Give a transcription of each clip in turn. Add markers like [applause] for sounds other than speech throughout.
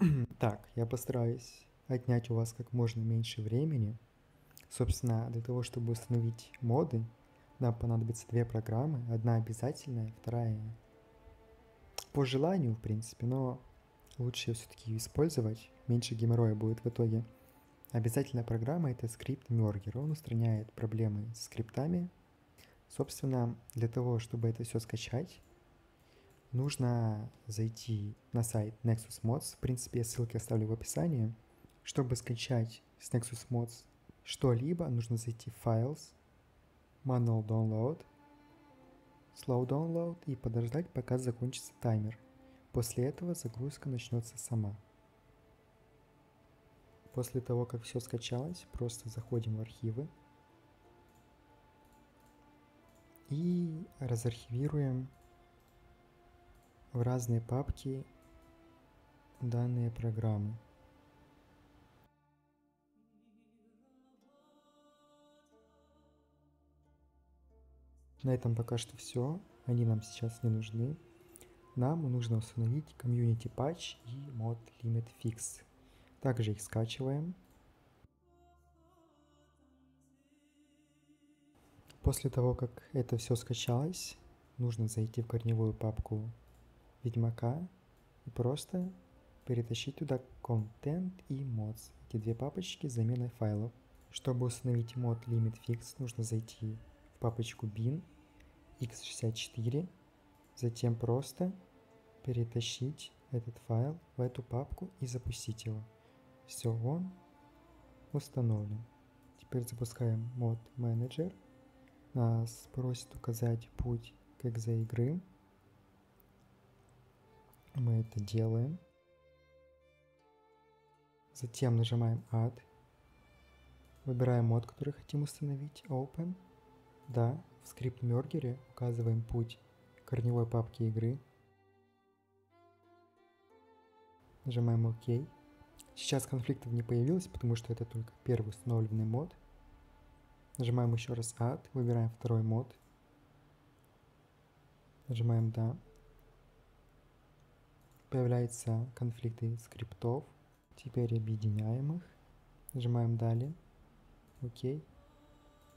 [clears throat] Так, я постараюсь отнять у вас как можно меньше времени. Собственно, для того, чтобы установить моды, нам понадобится две программы. Одна обязательная, вторая по желанию, в принципе, но лучше все-таки использовать. Меньше геморроя будет в итоге. Обязательная программа это скрипт Merger. Он устраняет проблемы с скриптами. Собственно, для того, чтобы это все скачать, нужно зайти на сайт Nexus Mods. В принципе, ссылки оставлю в описании. Чтобы скачать с Nexus Mods что-либо, нужно зайти в Files, Manual Download, Slow Download и подождать, пока закончится таймер. После этого загрузка начнется сама. После того, как все скачалось, просто заходим в архивы и разархивируем в разные папки данные программы. На этом пока что все. Они нам сейчас не нужны. Нам нужно установить Community Patch и Mod Limit Fix. Также их скачиваем. После того, как это все скачалось, нужно зайти в корневую папку Ведьмака и просто перетащить туда Content и Mods. Эти две папочки с заменой файлов. Чтобы установить мод Limit Fix, нужно зайти в папочку bin x64, затем просто перетащить этот файл в эту папку и запустить его. Все, он установлен. Теперь запускаем мод менеджер. Нас просит указать путь к exe игры. Мы это делаем. Затем нажимаем Add. Выбираем мод, который хотим установить. Open. Да, в скрипт Мергере указываем путь корневой папки игры. Нажимаем ОК. Сейчас конфликтов не появилось, потому что это только первый установленный мод. Нажимаем еще раз Add, выбираем второй мод. Нажимаем Да. Появляются конфликты скриптов. Теперь объединяем их. Нажимаем Далее. Окей.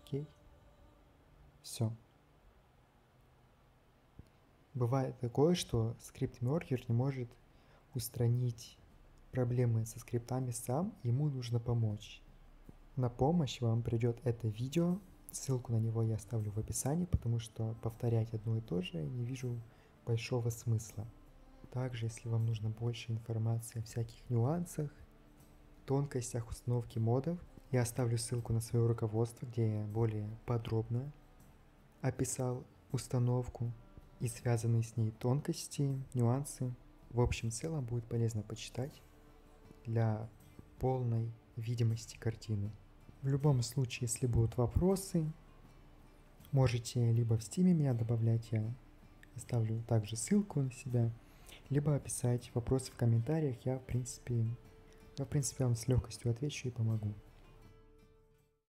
Окей. Все. Бывает такое, что скрипт Merger не может устранить проблемы со скриптами сам, ему нужно помочь. На помощь вам придет это видео, ссылку на него я оставлю в описании, потому что повторять одно и то же не вижу большого смысла. Также, если вам нужно больше информации о всяких нюансах, тонкостях установки модов, я оставлю ссылку на свое руководство, где я более подробно описал установку и связанные с ней тонкости, нюансы. В общем целом будет полезно почитать для полной видимости картины. В любом случае, если будут вопросы, можете либо в стиме меня добавлять, я оставлю также ссылку на себя, либо описать вопросы в комментариях, я в принципе, я в принципе вам с легкостью отвечу и помогу.